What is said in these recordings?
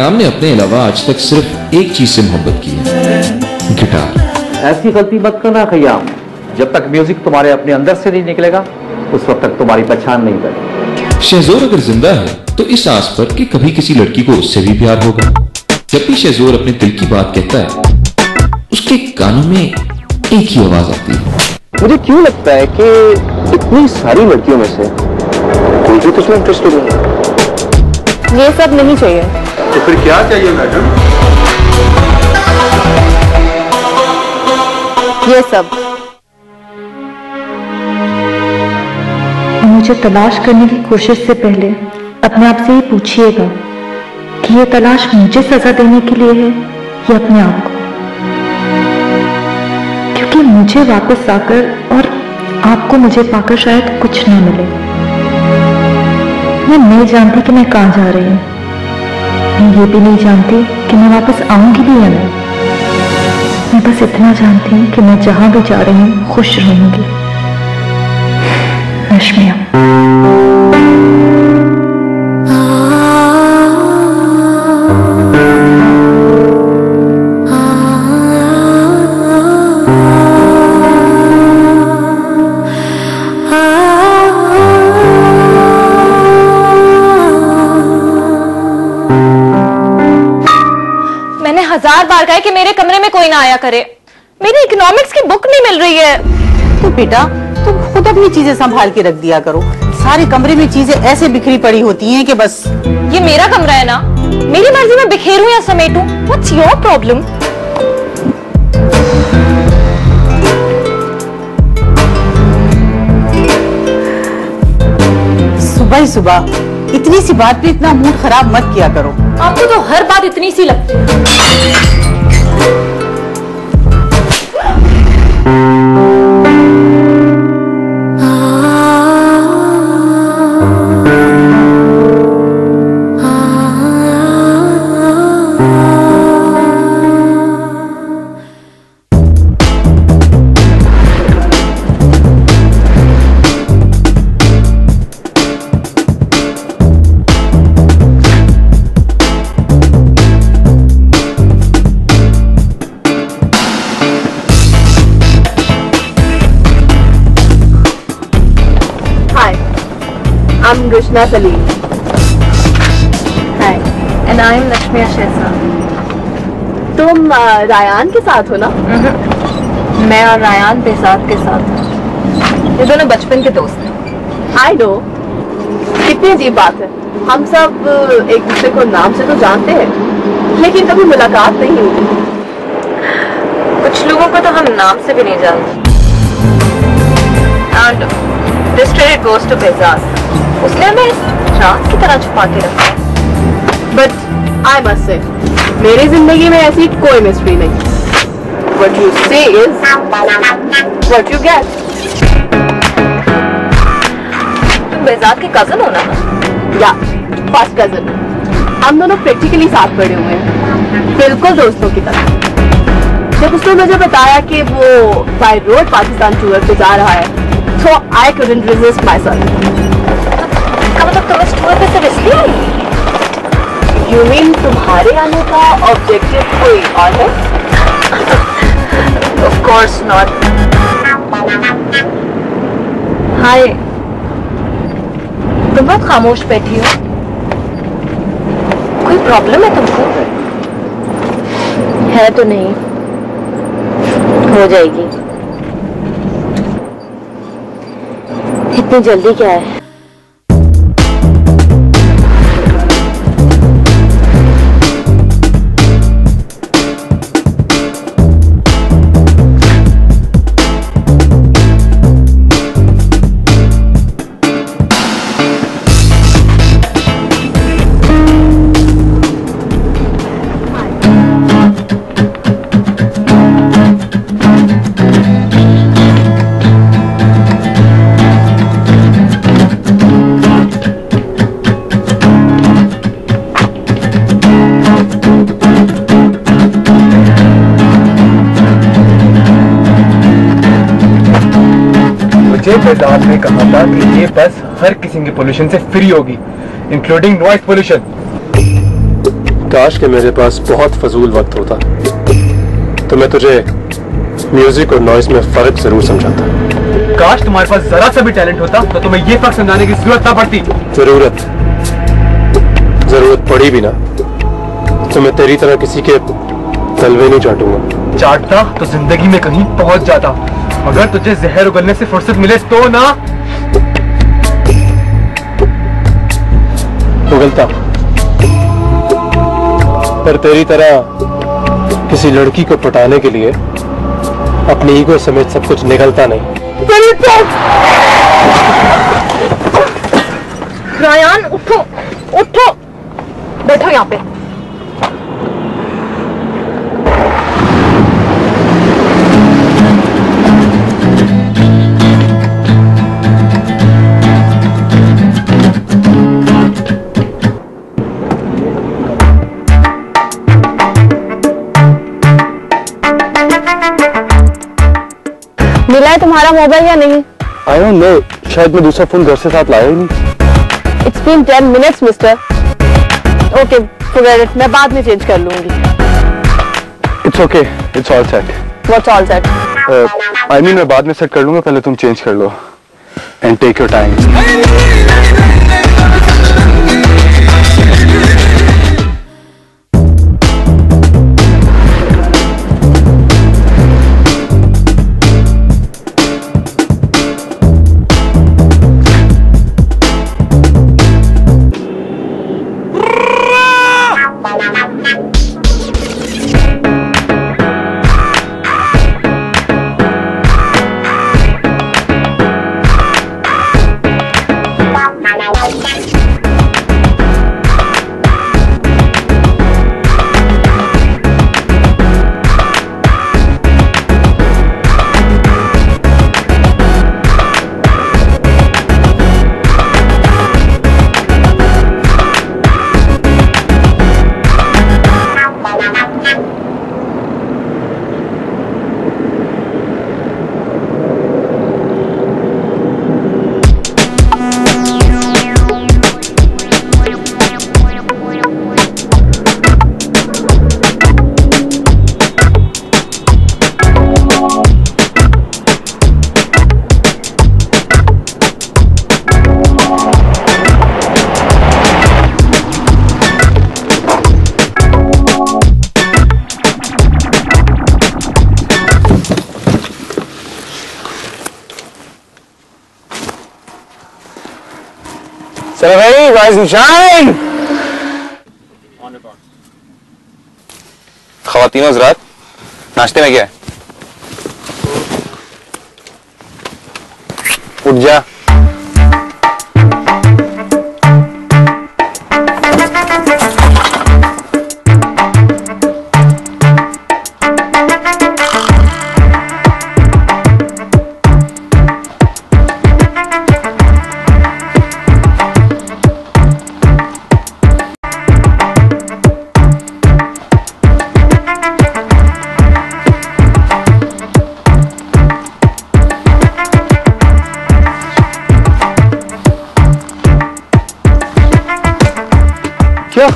ख्याम ने अपने अलावा आज तक सिर्फ़ एक चीज़ से मोहब्बत की है गिटार। ऐसी गलती मत करना खयाम। जब तक म्यूज़िक तुम्हारे अपने अंदर से नहीं निकलेगा उस वक्त तक तुम्हारी पहचान नहीं बनेगी। शहजोर अगर ज़िंदा है तो इस आस पर कि कभी किसी लड़की को उससे भी प्यार होगा। जब भी शहजोर अपने दिल की बात कहता है उसके कानों में एक ही आवाज़ आती है। मुझे क्यों लगता है कि इतनी सारी लड़कियों में से कोई भी तुझमें इंटरेस्टेड नहीं है? ये सब नहीं चाहिए। तो फिर क्या चाहिए मैडम? ये सब। मुझे तलाश करने की कोशिश से पहले अपने आप से ये पूछिएगा कि ये तलाश मुझे सजा देने के लिए है या अपने आप को? क्योंकि मुझे वापस आकर और आपको मुझे पाकर शायद कुछ ना मिले। मैं नहीं जानती कि मैं कहाँ जा रही हूँ। मैं ये भी नहीं जानती कि मैं वापस आऊँगी भी या नहीं। मैं बस इतना जानती हूँ कि मैं जहाँ भी जा रही हूँ, खुश रहूँगी। रश्मिया। हज़ार बार कहा कि मेरे कमरे में कोई ना आया करे। मेरी इकोनॉमिक्स की बुक नहीं मिल रही है। तो बेटा तुम खुद अपनी चीज़ें संभाल के रख दिया करो। सारे कमरे में चीज़ें ऐसे बिखरी पड़ी होती हैं कि बस। ये मेरा कमरा है ना? मेरी मर्ज़ी में बिखेरूं या समेटूं? व्हाट्स योर प्रॉब्लम सुबह ही सुबह इतनी सी बात पे इतना मूड खराब मत किया करो। आपको तो हर बात इतनी सी लगती है I'm Rishna Salim. Hi, and I'm Lakshmi Shehza. तुम रायान के साथ हो ना? मैं और रायान बेसात के साथ हैं। ये दोनों बचपन के दोस्त हैं। आई नो कितनी अजीब बात है। हम सब एक दूसरे को नाम से तो जानते हैं लेकिन कभी मुलाकात नहीं हुई। कुछ लोगों को तो हम नाम से भी नहीं जानते। And this credit goes to बेजात उसने हमें रात की तरह छुपा के रखा बट आई मस्ट से मेरी ज़िंदगी में ऐसी कोई मिस्ट्री नहीं। What you say is what. तुम बेजात के कज़न हो ना? या फ़र्स्ट कज़न हम दोनों प्रैक्टिकली साथ पढ़े हुए हैं। बिल्कुल दोस्तों की तरह। जब उसने मुझे बताया कि वो बाय रोड पाकिस्तान टूर पे जा रहा है तो आई couldn't resist myself. इसका मतलब तुम टूर पे सिर्फ़ इसलिए आई? You mean तुम्हारे आने का ऑब्जेक्टिव कोई और है? ऑफ़ कोर्स नॉट हाय तुम बहुत खामोश बैठी हो। कोई प्रॉब्लम है तुमको है तो नहीं। हो जाएगी। इतनी जल्दी क्या है? मुझे बेदाद ने कहा था कि ये बस हर किस्म के पोल्यूशन से फ्री होगी इंक्लूडिंग नॉइस पोल्यूशन काश के मेरे पास बहुत फजूल वक्त होता तो मैं तुझे म्यूज़िक और नॉइस में फ़र्क ज़रूर समझाता। काश तुम्हारे पास जरा सा भी टैलेंट होता तो तुम्हें ये फ़र्क समझाने की ज़रूरत ना पड़ती। ज़रूरत ज़रूरत पड़ी भी ना तो मैं तेरी तरह किसी के तलवे नहीं चाटूँगा। चाटता तो ज़िंदगी में कहीं पहुँच जाता। अगर तुझे जहर उगलने से फुर्सत मिले तो ना। उगलता पर तेरी तरह किसी लड़की को पटाने के लिए अपनी ईगो समेत सब कुछ निकलता नहीं। रायान उठो उठो। बैठो यहाँ पे। तुम्हारा मोबाइल या नहीं? आई डोंट नो शायद मैं दूसरा फ़ोन घर से साथ लाया ही नहीं। It's been ten minutes mister okay forget it मैं बाद में चेंज कर लूँगी. It's okay it's all set what's all set I mean मैं बाद में सेट कर लूँगा पहले तुम चेंज कर लो. एंड टेक योर टाइम चलो भाई and shine! खातिन हजरात नाश्ते में क्या है उठ जा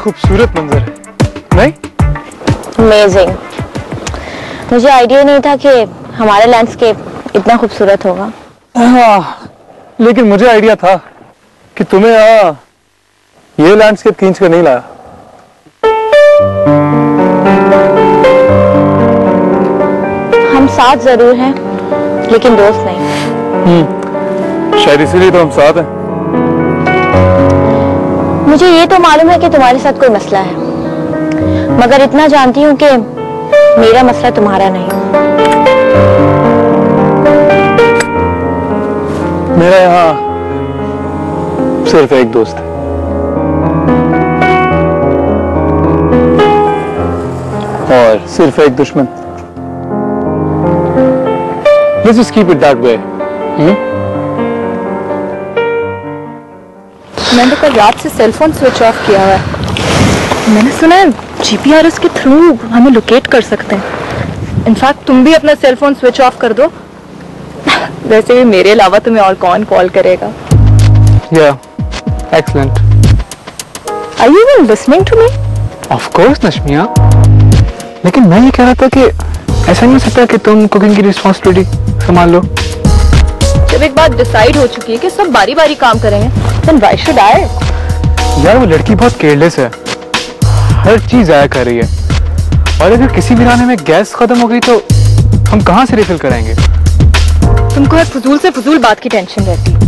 खूबसूरत मंजर है। नहीं? अमेजिंग मुझे आइडिया नहीं था कि हमारा लैंडस्केप इतना खूबसूरत होगा। हाँ, लेकिन मुझे आइडिया था कि तुम्हें यहाँ ये लैंडस्केप खींच कर नहीं लाया। हम साथ ज़रूर हैं लेकिन दोस्त नहीं। शायद इसीलिए तो हम साथ हैं। मुझे ये तो मालूम है कि तुम्हारे साथ कोई मसला है। मगर इतना जानती हूँ कि मेरा मसला तुम्हारा नहीं। मेरा यहाँ सिर्फ़ एक दोस्त है। और सिर्फ़ एक दुश्मन। Let's just keep it that way. मैंने कल रात से सेल फ़ोन स्विच ऑफ़ किया हुआ है। मैंने सुना है जीपीआरएस के थ्रू हमें लोकेट कर सकते हैं। इनफैक्ट तुम भी अपना सेल फ़ोन स्विच ऑफ़ कर दो। वैसे भी मेरे अलावा तुम्हें और कौन कॉल करेगा? Yeah, excellent. Are you even listening to me? Of course नशमिया लेकिन मैं ये कह रहा था कि ऐसा नहीं हो सकता कि तुम कुकिंग की रिस्पॉन्सिबिलिटी संभाल लो। जब एक बात डिसाइड हो चुकी है कि सब बारी बारी काम करेंगे then why should I? यार वो लड़की बहुत केयरलेस है। हर चीज़ जाया कर रही है। और अगर किसी भी राने में गैस खत्म हो गई तो हम कहाँ से रिफिल कराएँगे? तुमको हर फजूल से फजूल बात की टेंशन रहती। है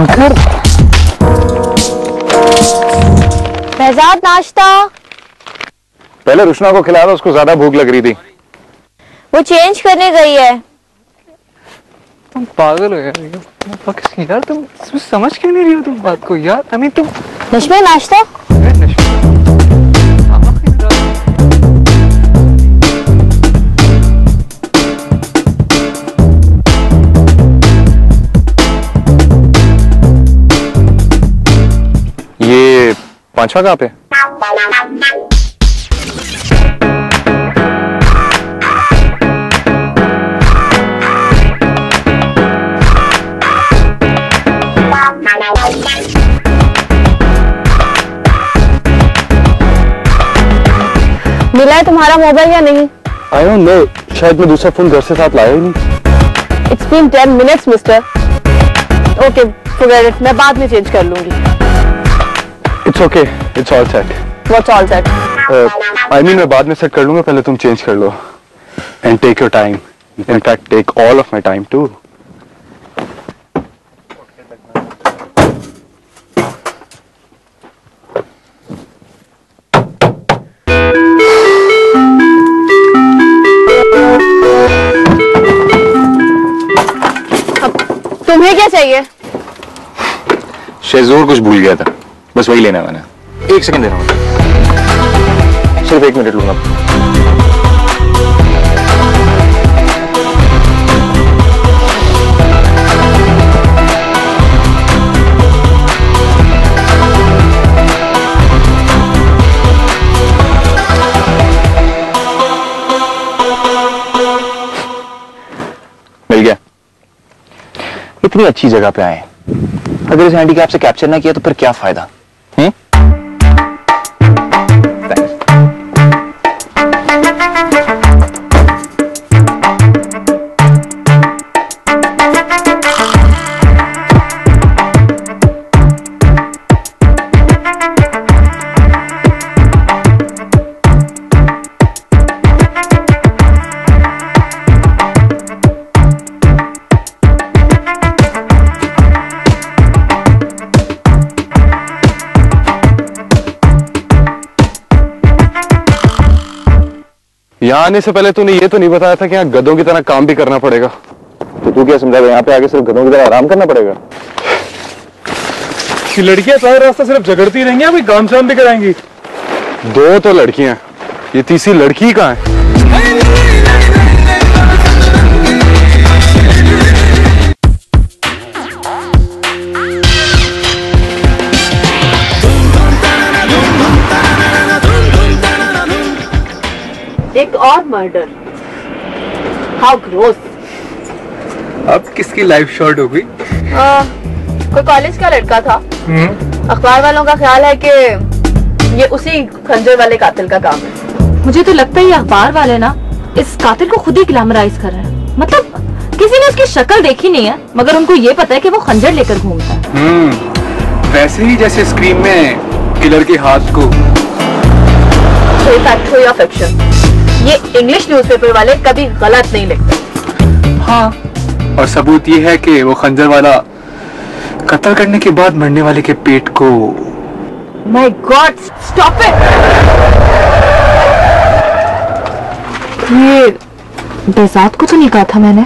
मगर फैजाद नाश्ता। पहले रुशना को खिला था उसको ज़्यादा भूख लग रही थी। वो चेंज करने गई है। तुम पागल हो यार यार तुम समझ क्यों नहीं रही हो तुम बात को? यार आई तुम नशमे नाश्ता? ये पांचवा कहाँ पे? मिला है तुम्हारा मोबाइल या नहीं? आई डोंट नो शायद मैं दूसरा फ़ोन घर से साथ लाया ही नहीं। It's been ten minutes mister okay forget it मैं बाद में चेंज कर लूँगी। It's okay it's all set what's all that I mean मैं बाद में सेट कर लूँगा पहले तुम चेंज कर लो। And take your time in fact take all of my time to शेजोर कुछ भूल गया था। बस वही लेना मैंने। एक सेकंड दे रहा हूँ सिर्फ़ एक मिनट लूँगा। मिल गया। इतनी अच्छी जगह पे आए। अगर इस हैंडीकैप से कैप्चर ना किया तो फिर क्या फ़ायदा? यहाँ आने से पहले तूने ये तो नहीं बताया था कि यहाँ गधों की तरह काम भी करना पड़ेगा। तो तू क्या समझा यहाँ पे आगे सिर्फ़ गधों की तरह आराम करना पड़ेगा? कि लड़कियाँ सारा रास्ता सिर्फ़ झगड़ती रहेंगी अभी काम शाम भी कराएँगी? दो तो लड़कियाँ ये तीसरी लड़की कहाँ है? एक और मर्डर हाउ ग्रोस अब किसकी लाइफ शॉर्ट हो गई? कोई कॉलेज का लड़का था। अखबार वालों का ख्याल है कि ये उसी खंजर वाले कातिल का काम है। मुझे तो लगता है ये अखबार वाले ना इस कातिल को खुद ही ग्लैमराइज कर रहे हैं। मतलब किसी ने उसकी शक्ल देखी नहीं है मगर उनको ये पता है कि वो खंजर लेकर घूमता है। हम्म। वैसे ही जैसे स्क्रीन में किलर के हाथ को ये फैक्ट हो या फिक्शन ये इंग्लिश न्यूज़पेपर वाले कभी गलत नहीं लिखते। हाँ। और सबूत ये है कि वो खंजर वाला कत्ल करने के बाद मरने वाले के पेट को माय गॉड स्टॉप इट ये बेजात को तो नहीं कहा था मैंने।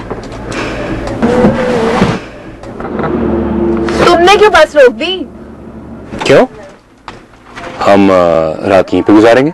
तुमने क्यों बस रोक दी? क्यों? हम रात यहीं पे गुजारेंगे।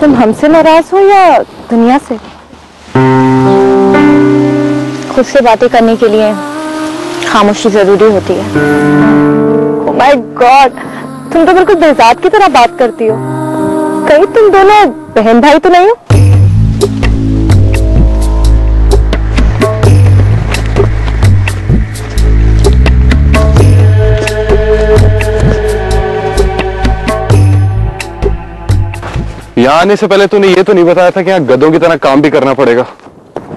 तुम हमसे नाराज़ हो या दुनिया से? खुद से बातें करने के लिए खामोशी ज़रूरी होती है। माय गॉड तुम तो बिल्कुल बेजात की तरह बात करती हो। कहीं तुम दोनों बहन भाई तो नहीं हो? यहाँ आने से पहले तूने ये तो नहीं बताया था कि यहाँ गधों की तरह काम भी करना पड़ेगा।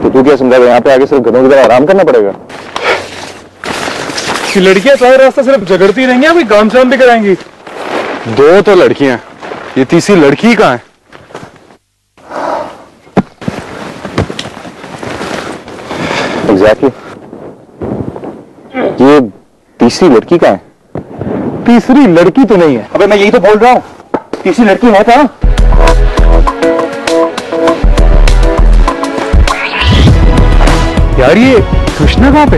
तो तू क्या समझा यहाँ पे आगे सिर्फ़ गधों की तरह आराम करना पड़ेगा? लड़कियाँ सारे रास्ता सिर्फ़ झगड़ती रहेंगी या कोई काम शाम भी कराएँगी? दो तो लड़कियाँ ये तीसरी लड़की कहाँ है? एग्जैक्टली ये तीसरी लड़की का है? तीसरी लड़की तो नहीं है। अबे मैं यही तो बोल रहा हूँ। तीसरी लड़की है क्या? यार ये कृष्णा कहाँ पे?